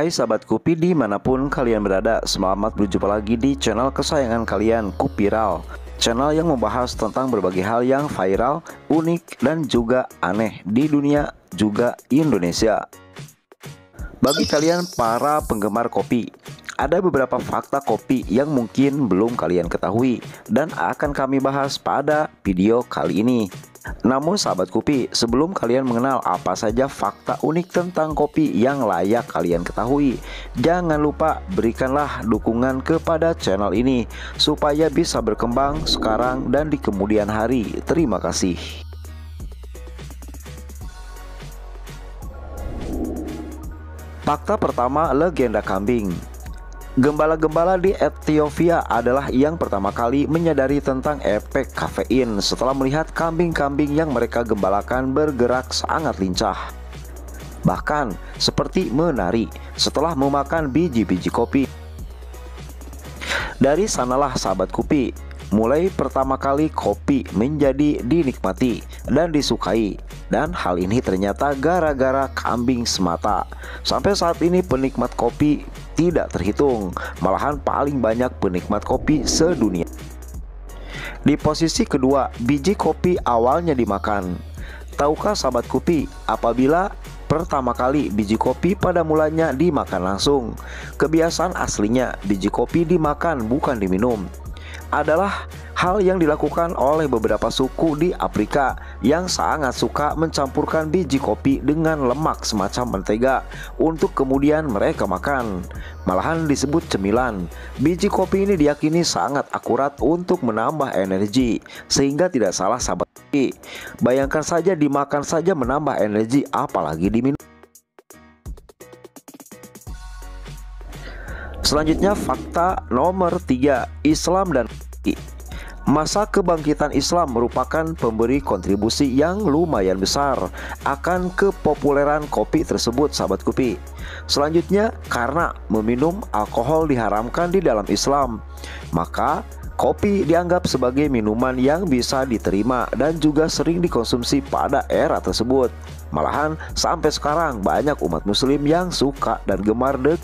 Hai sahabat Kupi di mana pun kalian berada Selamat berjumpa lagi di channel kesayangan kalian Kupiral Channel yang membahas tentang berbagai hal yang viral, unik, dan juga aneh di dunia juga Indonesia Bagi kalian para penggemar kopi ada beberapa fakta kopi yang mungkin belum kalian ketahui dan akan kami bahas pada video kali ini. Namun sahabat kopi, sebelum kalian mengenal apa saja fakta unik tentang kopi yang layak kalian ketahui, jangan lupa berikanlah dukungan kepada channel ini supaya bisa berkembang sekarang dan di kemudian hari. Terima kasih. Fakta pertama, legenda kambing. Gembala-gembala di Ethiopia adalah yang pertama kali menyadari tentang efek kafein setelah melihat kambing-kambing yang mereka gembalakan bergerak sangat lincah. Bahkan seperti menari setelah memakan biji-biji kopi. Dari sanalah sahabat kopi, mulai pertama kali kopi menjadi dinikmati dan disukai dan hal ini ternyata gara-gara kambing semata. Sampai saat ini penikmat kopi tidak terhitung, malahan paling banyak penikmat kopi sedunia. Di posisi kedua, biji kopi awalnya dimakan. Tahukah sahabat kopi, apabila pertama kali biji kopi pada mulanya dimakan langsung, kebiasaan aslinya biji kopi dimakan bukan diminum adalah hal yang dilakukan oleh beberapa suku di Afrika yang sangat suka mencampurkan biji kopi dengan lemak semacam mentega untuk kemudian mereka makan. Malahan disebut cemilan. Biji kopi ini diyakini sangat akurat untuk menambah energi sehingga tidak salah sahabat. Bayangkan saja dimakan saja menambah energi apalagi diminum. Selanjutnya fakta nomor 3 Islam dan Masa kebangkitan Islam merupakan pemberi kontribusi yang lumayan besar akan kepopuleran kopi tersebut sahabat kopi. Selanjutnya karena meminum alkohol diharamkan di dalam Islam Maka kopi dianggap sebagai minuman yang bisa diterima dan juga sering dikonsumsi pada era tersebut. Malahan sampai sekarang banyak umat muslim yang suka dan gemar dek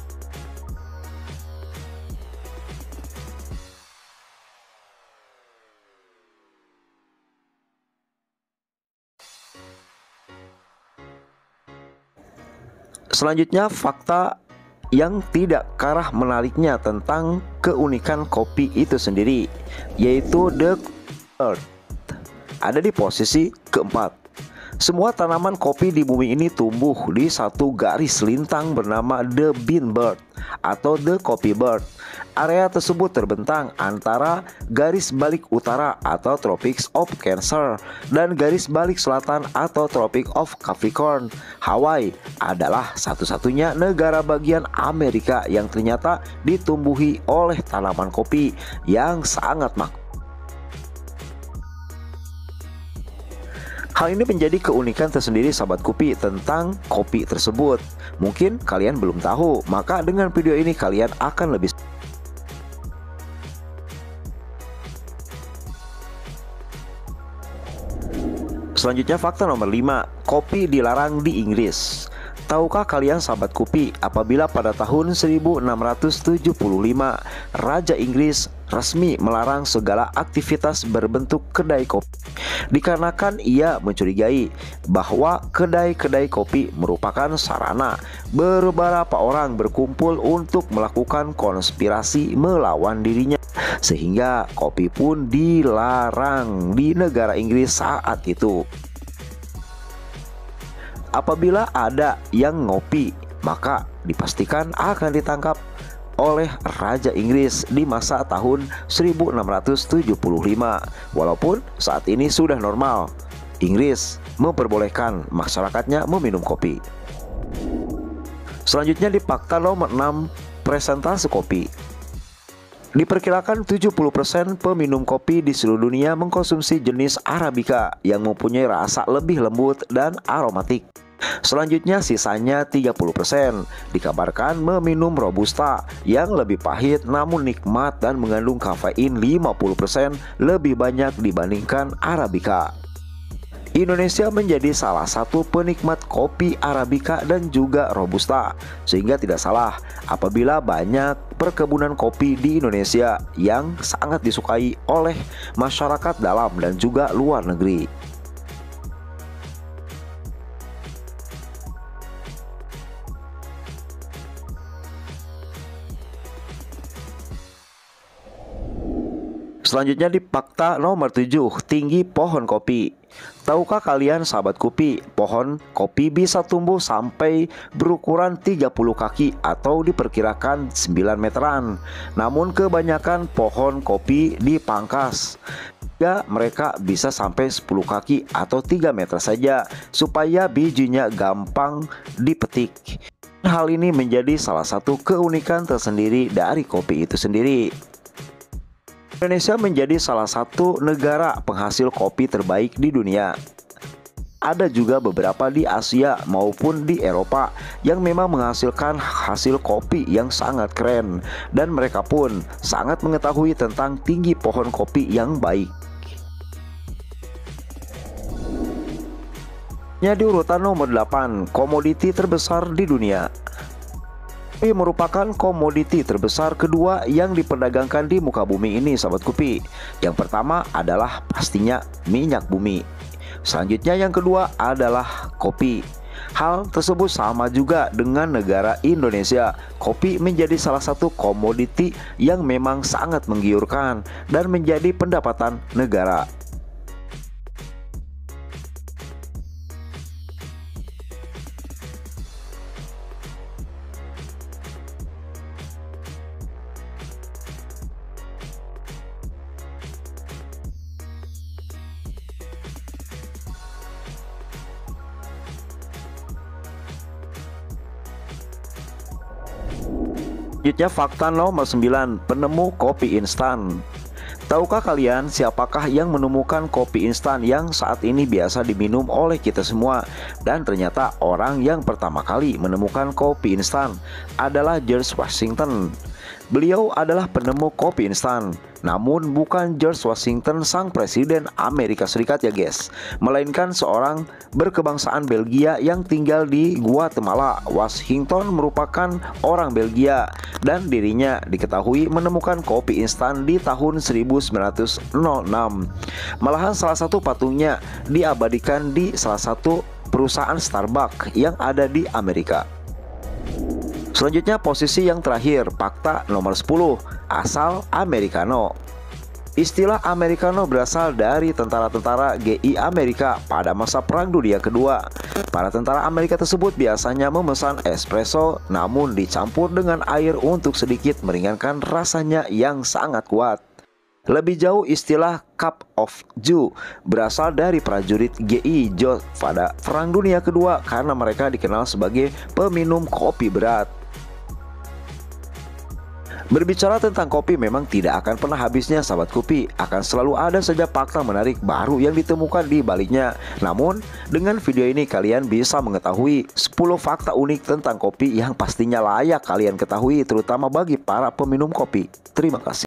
Selanjutnya fakta yang tidak kalah menariknya tentang keunikan kopi itu sendiri yaitu the earth. Ada di posisi keempat semua tanaman kopi di bumi ini tumbuh di satu garis lintang bernama The Bean Bird atau The Coffee Bird. Area tersebut terbentang antara garis balik utara atau Tropics of Cancer dan garis balik selatan atau Tropic of Capricorn. Hawaii adalah satu-satunya negara bagian Amerika yang ternyata ditumbuhi oleh tanaman kopi yang sangat makmur Hal ini menjadi keunikan tersendiri sahabat kopi tentang kopi tersebut. Mungkin kalian belum tahu, maka dengan video ini kalian akan lebih Selanjutnya fakta nomor 5 Kopi dilarang di Inggris Tahukah kalian sahabat kopi apabila pada tahun 1675 Raja Inggris resmi melarang segala aktivitas berbentuk kedai kopi. Dikarenakan ia mencurigai bahwa kedai-kedai kopi merupakan sarana beberapa orang berkumpul untuk melakukan konspirasi melawan dirinya sehingga kopi pun dilarang di negara Inggris saat itu. Apabila ada yang ngopi, maka dipastikan akan ditangkap oleh Raja Inggris di masa tahun 1675. Walaupun saat ini sudah normal, Inggris memperbolehkan masyarakatnya meminum kopi. Selanjutnya di fakta nomor 6, presentasi kopi. Diperkirakan 70% peminum kopi di seluruh dunia mengkonsumsi jenis Arabica yang mempunyai rasa lebih lembut dan aromatik. Selanjutnya sisanya 30% dikabarkan meminum Robusta yang lebih pahit namun nikmat dan mengandung kafein 50% lebih banyak dibandingkan Arabica. Indonesia menjadi salah satu penikmat kopi Arabica dan juga Robusta. Sehingga tidak salah apabila banyak perkebunan kopi di Indonesia yang sangat disukai oleh masyarakat dalam dan juga luar negeri Selanjutnya di fakta nomor 7, tinggi pohon kopi. Tahukah kalian sahabat kopi, pohon kopi bisa tumbuh sampai berukuran 30 kaki atau diperkirakan 9 meteran. Namun kebanyakan pohon kopi dipangkas. Ya, mereka bisa sampai 10 kaki atau 3 meter saja supaya bijinya gampang dipetik. Hal ini menjadi salah satu keunikan tersendiri dari kopi itu sendiri. Indonesia menjadi salah satu negara penghasil kopi terbaik di dunia. Ada juga beberapa di Asia maupun di Eropa yang memang menghasilkan hasil kopi yang sangat keren dan mereka pun sangat mengetahui tentang tinggi pohon kopi yang baik. Nya di urutan nomor 8, komoditi terbesar di dunia. Kopi merupakan komoditi terbesar kedua yang diperdagangkan di muka bumi ini sahabat kopi. Yang pertama adalah pastinya minyak bumi. Selanjutnya yang kedua adalah kopi. Hal tersebut sama juga dengan negara Indonesia. Kopi menjadi salah satu komoditi yang memang sangat menggiurkan dan menjadi pendapatan negara Selanjutnya fakta nomor 9 Penemu kopi instan. Tahukah kalian siapakah yang menemukan kopi instan yang saat ini biasa diminum oleh kita semua? Dan ternyata orang yang pertama kali menemukan kopi instan adalah George Washington Beliau adalah penemu kopi instan. Namun bukan George Washington sang presiden Amerika Serikat ya guys. Melainkan seorang berkebangsaan Belgia yang tinggal di Guatemala. Washington merupakan orang Belgia Dan dirinya diketahui menemukan kopi instan di tahun 1906 Malahan salah satu patungnya diabadikan di salah satu perusahaan Starbucks yang ada di Amerika Selanjutnya posisi yang terakhir, fakta nomor 10, asal Americano. Istilah Americano berasal dari tentara-tentara GI Amerika pada masa Perang Dunia Kedua. Para tentara Amerika tersebut biasanya memesan espresso namun dicampur dengan air untuk sedikit meringankan rasanya yang sangat kuat. Lebih jauh istilah Cup of Joe berasal dari prajurit GI Joe pada Perang Dunia Kedua karena mereka dikenal sebagai peminum kopi berat. Berbicara tentang kopi memang tidak akan pernah habisnya sahabat kopi. Akan selalu ada saja fakta menarik baru yang ditemukan di baliknya. Namun dengan video ini kalian bisa mengetahui 10 fakta unik tentang kopi yang pastinya layak kalian ketahui terutama bagi para peminum kopi. Terima kasih